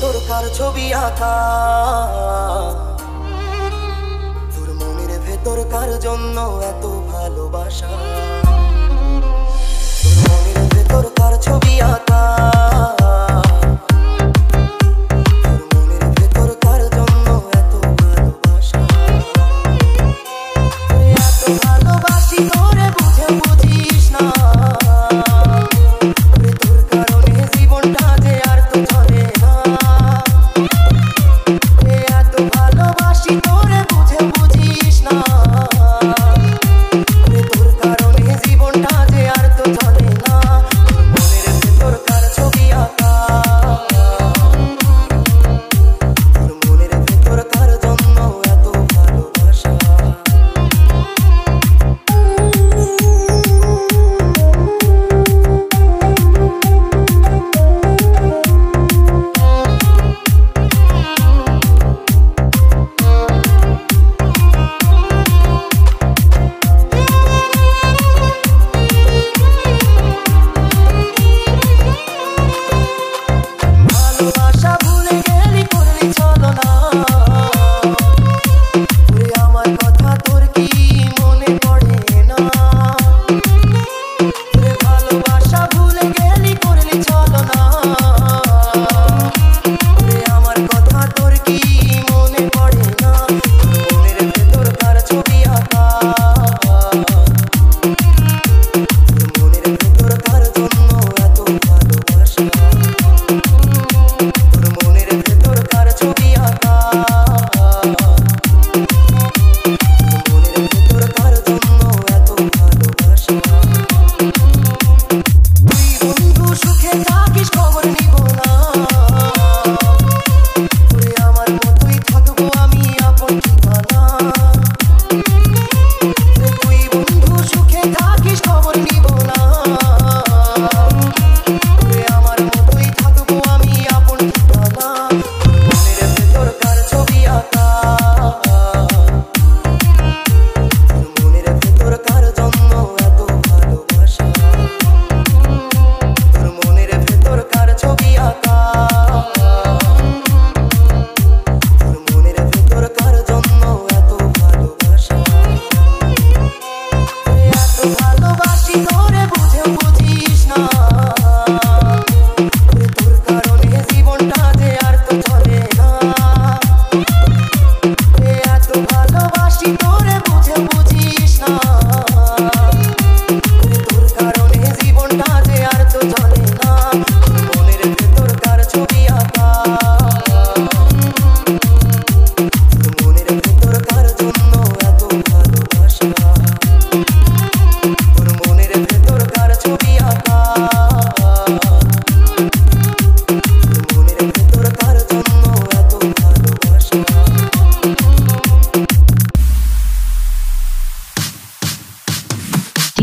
তোর কার ছবি আঁকা। তোর মনের ভেতরকার জন্য এত ভালোবাসা।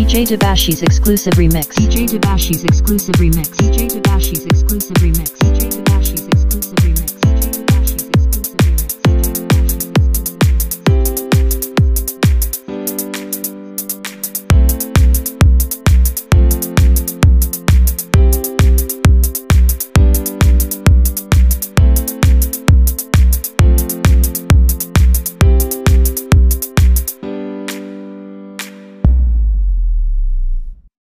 DJ Debashi's exclusive remix. DJ Debashi's exclusive remix. DJ Debashi's exclusive remix. DJ Debashi's